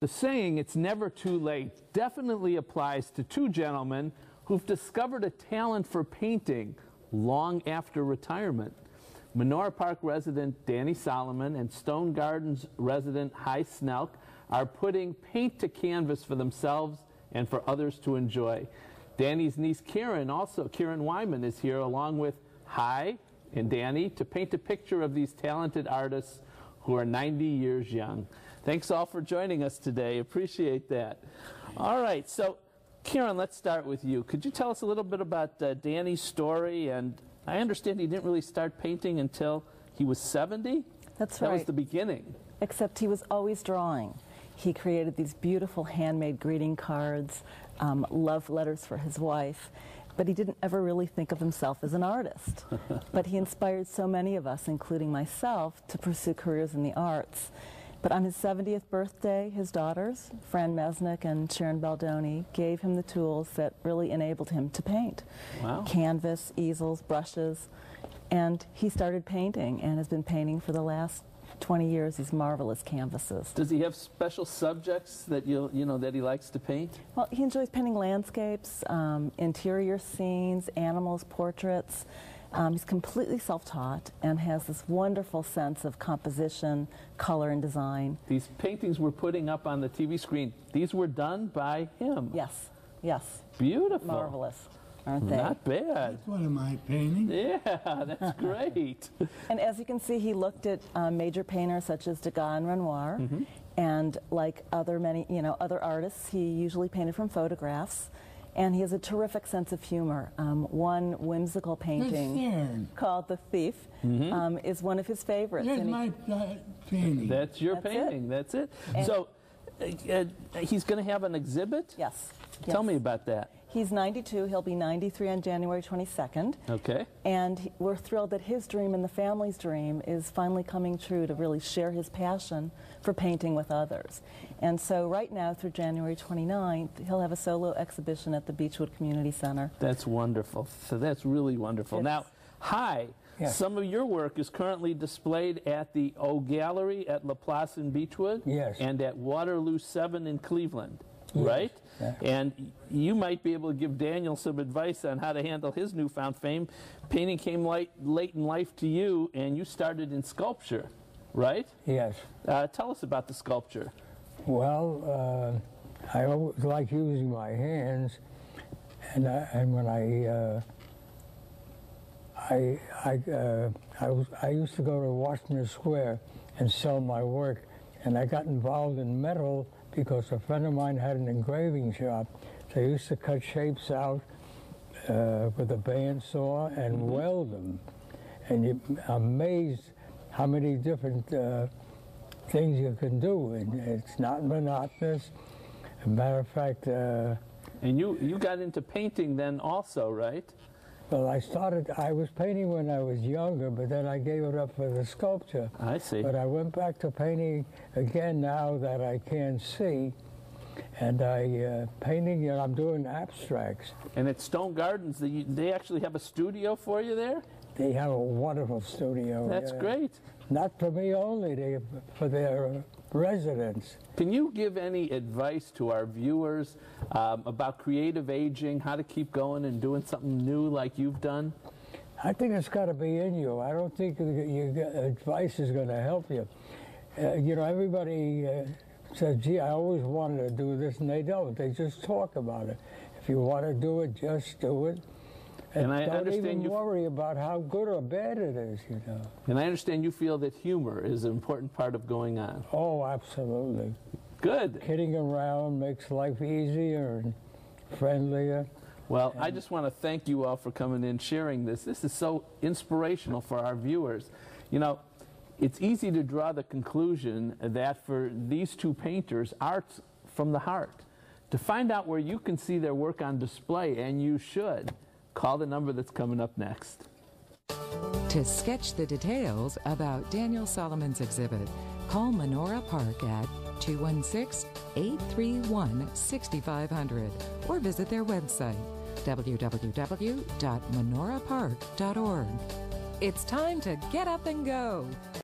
The saying, it's never too late, definitely applies to two gentlemen who've discovered a talent for painting long after retirement. Menorah Park resident Danny Solomon and Stone Gardens resident Hy Snell are putting paint to canvas for themselves and for others to enjoy. Danny's niece Karen, also Karen Wyman, is here along with Hy and Danny to paint a picture of these talented artists who are 90 years young. Thanks all for joining us today. Appreciate that. All right, so Karen, let's start with you. Could you tell us a little bit about uh, Danny's story? And I understand he didn't really start painting until he was 70? That's that right. That was the beginning. Except he was always drawing. He created these beautiful handmade greeting cards, um, love letters for his wife, but he didn't ever really think of himself as an artist. but he inspired so many of us, including myself, to pursue careers in the arts. But on his 70th birthday, his daughters, Fran Mesnick and Sharon Baldoni, gave him the tools that really enabled him to paint. Wow. Canvas, easels, brushes. And he started painting and has been painting for the last 20 years these marvelous canvases. Does he have special subjects that you you know that he likes to paint? Well, he enjoys painting landscapes, um, interior scenes, animals, portraits. Um, he's completely self-taught and has this wonderful sense of composition, color, and design. These paintings we're putting up on the TV screen, these were done by him. Yes, yes. Beautiful. Marvelous, aren't they? Not bad. That's one of my paintings. Yeah, that's great. And as you can see, he looked at uh, major painters such as Degas and Renoir, Mm-hmm. and like other many, you know, other artists, he usually painted from photographs. And he has a terrific sense of humor. Um, one whimsical painting Sharon. called "The Thief" Mm-hmm. um, is one of his favorites. That's he- my uh, painting. That's your That's it. painting. That's it. And- so uh, uh, he's going to have an exhibit? yes. Tell yes. me about that. He's 92. He'll be 93 on January 22nd. Okay. And we're thrilled that his dream and the family's dream is finally coming true to really share his passion for painting with others. And so right now through January 29th, he'll have a solo exhibition at the Beachwood Community Center. That's wonderful. So that's really wonderful. Yes. Now, Hy. Yes. Some of your work is currently displayed at the O Gallery at La Place in Beachwood Yes. and at Waterloo 7 in Cleveland, Yes. Right? Yeah. And you might be able to give Daniel some advice on how to handle his newfound fame. Painting came late, late in life to you, and you started in sculpture, right? Yes. Uh, tell us about the sculpture. Well, uh, I always like using my hands, and I, and when I uh, I I uh, I, was, I used to go to Washington Square and sell my work, and I got involved in metal because a friend of mine had an engraving shop. They used to cut shapes out uh, with a bandsaw and weld them, and you're amazed how many different uh, things you can do, and it's not monotonous. As a matter of fact, uh, And you, you got into painting then also, right? Well, I started, I was painting when I was younger, but then I gave it up for the sculpture. I see. But I went back to painting again now that I can see, and I uh, painting, and I'm doing abstracts. And at Stone Gardens, they, they actually have a studio for you there? They have a wonderful studio. That's yeah. great. Not for me only, they, for their residents. Can you give any advice to our viewers um, about creative aging, how to keep going and doing something new like you've done? I think it's got to be in you. I don't think you, you, advice is going to help you. Uh, you know, everybody uh, says, gee, I always wanted to do this, and they don't. They just talk about it. If you want to do it, just do it. And I don't understand even you- worry about how good or bad it is, you know. And I understand you feel that humor is an important part of going on. Oh, absolutely. Good. Kidding around makes life easier and friendlier. Well, I just want to thank you all for coming in, sharing this. This is so inspirational for our viewers. You know, it's easy to draw the conclusion that for these two painters, art's from the heart. To find out where you can see their work on display, and you should, call the number that's coming up next. To sketch the details about Daniel Solomon's exhibit, call Menorah Park at 216 831 6500 or visit their website www.menorahpark.org. It's time to get up and go.